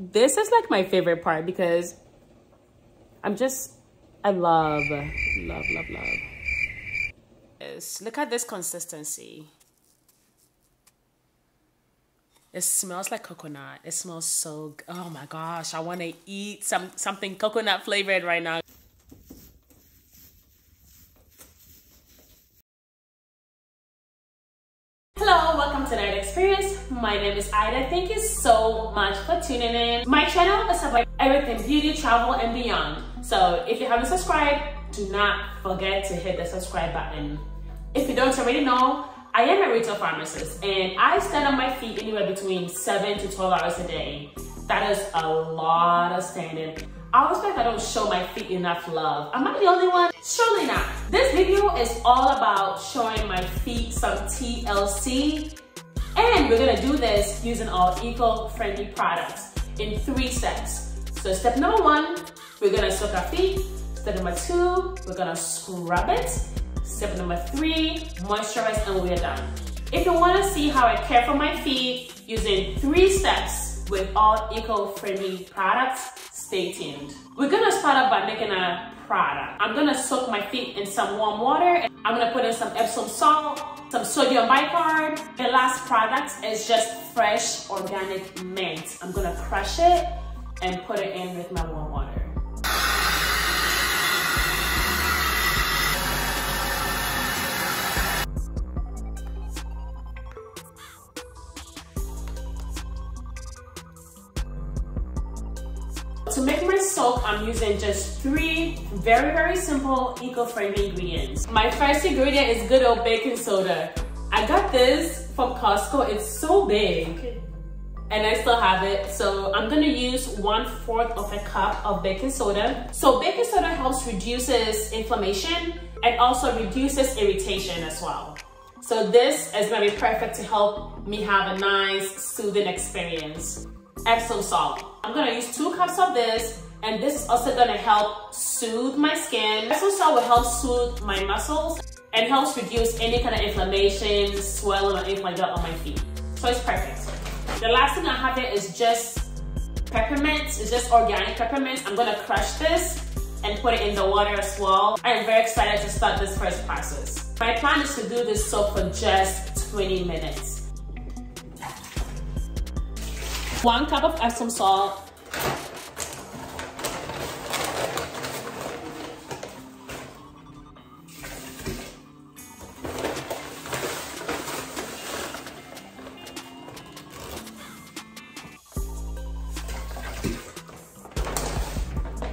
This is like my favorite part because I'm just, I love, love, love, love. Yes, look at this consistency. It smells like coconut. It smells so, oh my gosh, I want to eat some something coconut flavored right now. Hello, welcome to Ida Experience. My name is Ida. Thank you so much for tuning in. My channel is about everything beauty, travel, and beyond. So if you haven't subscribed, do not forget to hit the subscribe button. If you don't already know, I am a retail pharmacist and I stand on my feet anywhere between 7 to 12 hours a day. That is a lot of standing. I always feel like I don't show my feet enough love. Am I the only one? Surely not. This video is all about showing my feet some TLC and we're gonna do this using our eco-friendly products in three steps. So step number one, we're gonna soak our feet. Step number two, we're gonna scrub it. Step number three, moisturize and we're done. If you wanna see how I care for my feet using three steps with all eco-friendly products, stay tuned. We're gonna start off by making a product. I'm gonna soak my feet in some warm water. And I'm gonna put in some Epsom salt, some sodium bicarb. The last product is just fresh organic mint. I'm gonna crush it and put it in with my warm water. To make my soap, I'm using just three very, very simple eco-friendly ingredients. My first ingredient is good old baking soda. I got this from Costco. It's so big and I still have it. So I'm gonna use one fourth of a cup of baking soda. So baking soda helps reduces inflammation and also reduces irritation as well. So this is gonna be perfect to help me have a nice soothing experience. Epsom salt. I'm gonna use two cups of this and this is also gonna help soothe my skin. Epsom salt will help soothe my muscles and helps reduce any kind of inflammation, swelling, or anything like that on my feet. So it's perfect. The last thing I have here is just peppermint. It's just organic peppermint. I'm gonna crush this and put it in the water as well. I am very excited to start this first process. My plan is to do this soap for just 20 minutes. One cup of Epsom salt.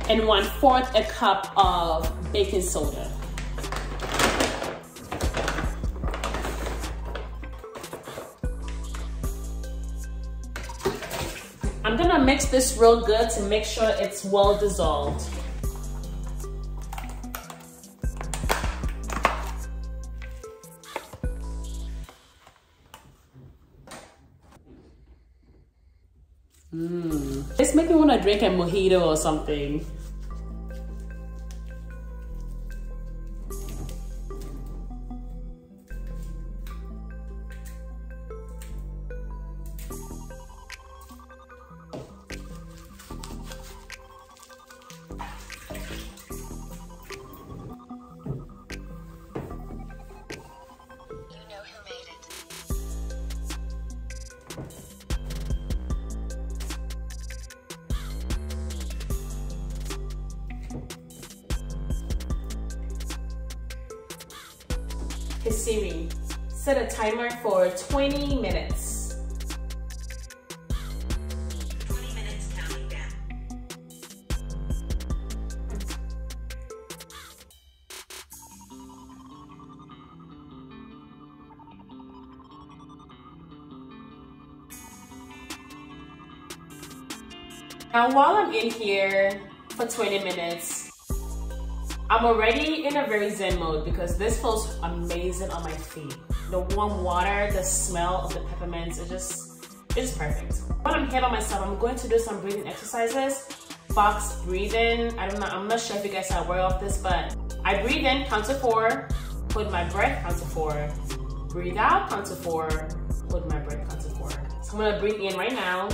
and one fourth a cup of baking soda. I'm gonna mix this real good to make sure it's well dissolved. Mmm. This makes me want to drink a mojito or something. Hey set a timer for 20 minutes. 20 minutes. Now while I'm in here for 20 minutes, I'm already in a very zen mode because this feels amazing on my feet. The warm water, the smell of the peppermints, it just, it's perfect. When I'm here by myself, I'm going to do some breathing exercises. Box breathing, I don't know, I'm not sure if you guys are aware of this, but I breathe in, count to four, hold my breath, count to four, breathe out, count to four, hold my breath, count to four. So I'm gonna breathe in right now.